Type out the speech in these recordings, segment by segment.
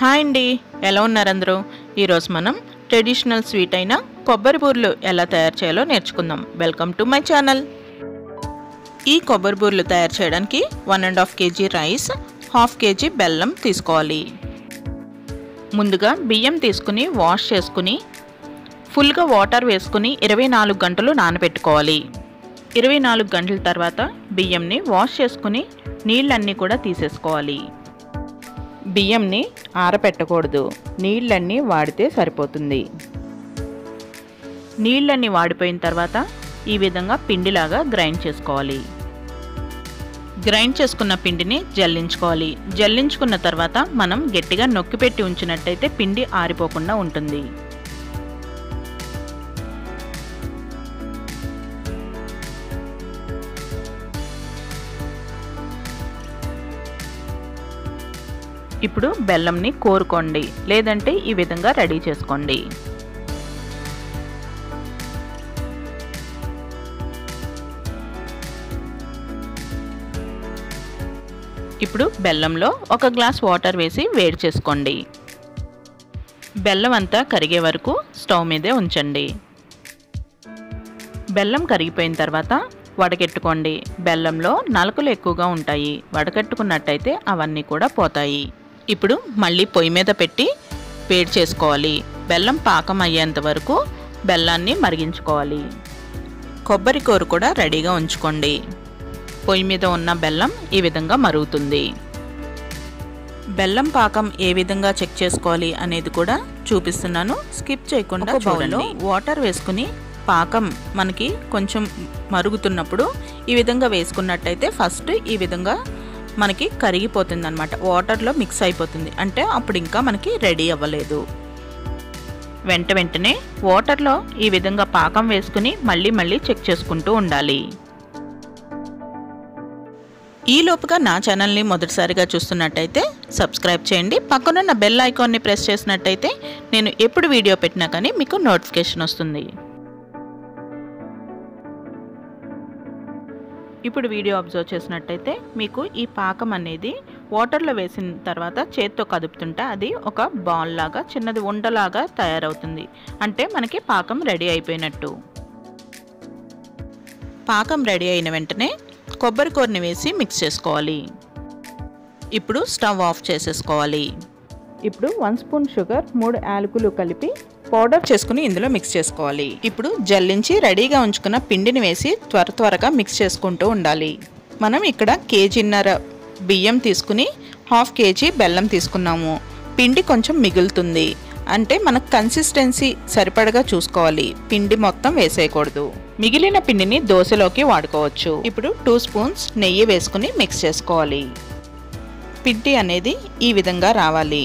Hi అండి. ఎలా ఉన్నారు అందరూ? ఈరోజు మనం ట్రెడిషనల్ స్వీట్ అయిన కొబ్బరి బూర్లు ఎలా తయారు చేయాలో నేర్చుకుందాం. Welcome to my channel. ఈ కొబ్బరి బూర్లు తయారు చేయడానికి one and half KG rice half KG బెల్లం తీసుకోవాలి. ముందుగా బియ్యం తీసుకుని వాష్ చేసుకుని ఫుల్గా వాటర్ వేసుకుని ఇరవై నాలుగు గంటలు నానబెట్టుకోవాలి. ఇరవై నాలుగు గంటల తర్వాత బియ్యంని వాష్ చేసుకుని నీళ్ళన్నీ కూడా తీసేసుకోవాలి. బియ్యంని ఆరపెట్టకూడదు. నీళ్ళన్నీ వాడితే సరిపోతుంది. నీళ్ళన్నీ వాడిపోయిన తర్వాత ఈ విధంగా పిండిలాగా గ్రైండ్ చేసుకోవాలి. గ్రైండ్ చేసుకున్న పిండిని జల్లించుకోవాలి. జల్లించుకున్న తర్వాత మనం గట్టిగా నొక్కిపెట్టి ఉంచినట్టయితే పిండి ఆరిపోకుండా ఉంటుంది. ఇప్పుడు బెల్లంని కోరుకోండి లేదంటే ఈ విధంగా రెడీ చేసుకోండి. ఇప్పుడు బెల్లంలో ఒక గ్లాస్ వాటర్ వేసి వేడి చేసుకోండి. బెల్లం అంతా కరిగే వరకు స్టవ్ మీదే ఉంచండి. బెల్లం కరిగిపోయిన తర్వాత వడకెట్టుకోండి. బెల్లంలో నలకలు ఎక్కువగా ఉంటాయి. వడకట్టుకున్నట్టయితే అవన్నీ కూడా పోతాయి. ఇప్పుడు మళ్ళీ పొయ్యి మీద పెట్టి వేడి చేసుకోవాలి. బెల్లం పాకం అయ్యేంత వరకు బెల్లాన్ని మరిగించుకోవాలి. కొబ్బరి కూర కూడా రెడీగా ఉంచుకోండి. పొయ్యి మీద ఉన్న బెల్లం ఈ విధంగా మరుగుతుంది. బెల్లం పాకం ఏ విధంగా చెక్ చేసుకోవాలి అనేది కూడా చూపిస్తున్నాను. స్కిప్ చేయకుండా బౌల్లో వాటర్ వేసుకుని పాకం మనకి కొంచెం మరుగుతున్నప్పుడు ఈ విధంగా వేసుకున్నట్టయితే ఫస్ట్ ఈ విధంగా మనకి కరిగిపోతుంది అనమాట వాటర్లో మిక్స్ అయిపోతుంది. అంటే అప్పుడు ఇంకా మనకి రెడీ అవ్వలేదు. వెంట వెంటనే వాటర్లో ఈ విధంగా పాకం వేసుకుని మళ్ళీ మళ్ళీ చెక్ చేసుకుంటూ ఉండాలి. ఈ లోపుగా నా ఛానల్ని మొదటిసారిగా చూస్తున్నట్టయితే సబ్స్క్రైబ్ చేయండి. పక్కనున్న బెల్ ఐకాన్ని ప్రెస్ చేసినట్టయితే నేను ఎప్పుడు వీడియో పెట్టినా కానీ మీకు నోటిఫికేషన్ వస్తుంది. ఇప్పుడు వీడియో అబ్జర్వ్ చేసినట్టయితే మీకు ఈ పాకం అనేది వాటర్లో వేసిన తర్వాత చేత్తో కదుపుతుంటే అది ఒక బాల్ లాగా చిన్నది ఉండలాగా తయారవుతుంది. అంటే మనకి పాకం రెడీ అయిపోయినట్టు. పాకం రెడీ అయిన వెంటనే కొబ్బరి కూరని వేసి మిక్స్ చేసుకోవాలి. ఇప్పుడు స్టవ్ ఆఫ్ చేసేసుకోవాలి. ఇప్పుడు వన్ స్పూన్ షుగర్ మూడు యాలకులు కలిపి పౌడర్ చేసుకుని ఇందులో మిక్స్ చేసుకోవాలి. ఇప్పుడు జల్లించి రెడీగా ఉంచుకున్న పిండిని వేసి త్వర త్వరగా మిక్స్ చేసుకుంటూ ఉండాలి. మనం ఇక్కడ కేజీన్నర బియ్యం తీసుకుని హాఫ్ కేజీ బెల్లం తీసుకున్నాము. పిండి కొంచెం మిగులుతుంది. అంటే మనకు కన్సిస్టెన్సీ సరిపడగా చూసుకోవాలి. పిండి మొత్తం వేసేయకూడదు. మిగిలిన పిండిని దోశలోకి వాడుకోవచ్చు. ఇప్పుడు టూ స్పూన్స్ నెయ్యి వేసుకుని మిక్స్ చేసుకోవాలి. పిండి అనేది ఈ విధంగా రావాలి.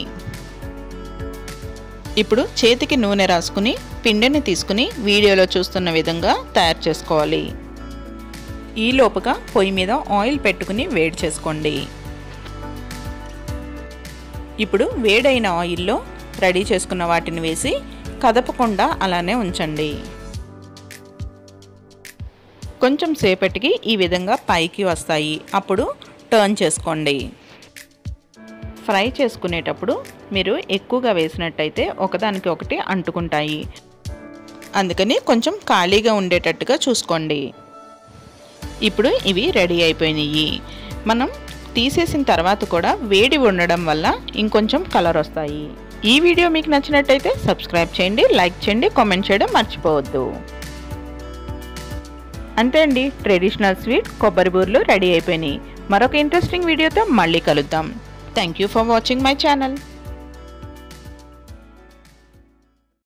ఇప్పుడు చేతికి నూనె రాసుకుని పిండిని తీసుకుని వీడియోలో చూస్తున్న విధంగా తయారు చేసుకోవాలి. ఈ లోపుగా పొయ్యి మీద ఆయిల్ పెట్టుకుని వేడి చేసుకోండి. ఇప్పుడు వేడైన ఆయిల్లో రెడీ చేసుకున్న వాటిని వేసి కదపకుండా అలానే ఉంచండి. కొంచెం సేపటికి ఈ విధంగా పైకి వస్తాయి. అప్పుడు టర్న్ చేసుకోండి. ఫ్రై చేసుకునేటప్పుడు మీరు ఎక్కువగా వేసినట్టయితే ఒకదానికి ఒకటి అంటుకుంటాయి. అందుకని కొంచెం ఖాళీగా ఉండేటట్టుగా చూసుకోండి. ఇప్పుడు ఇవి రెడీ అయిపోయినాయి. మనం తీసేసిన తర్వాత కూడా వేడి ఉండడం వల్ల ఇంకొంచెం కలర్ వస్తాయి. ఈ వీడియో మీకు నచ్చినట్టయితే సబ్స్క్రైబ్ చేయండి లైక్ చేయండి కామెంట్ చేయడం మర్చిపోవద్దు. అంతే అండి ట్రెడిషనల్ స్వీట్ కొబ్బరి బూర్లు రెడీ అయిపోయినాయి. మరొక ఇంట్రెస్టింగ్ వీడియోతో మళ్ళీ కలుద్దాం. Thank you for watching my channel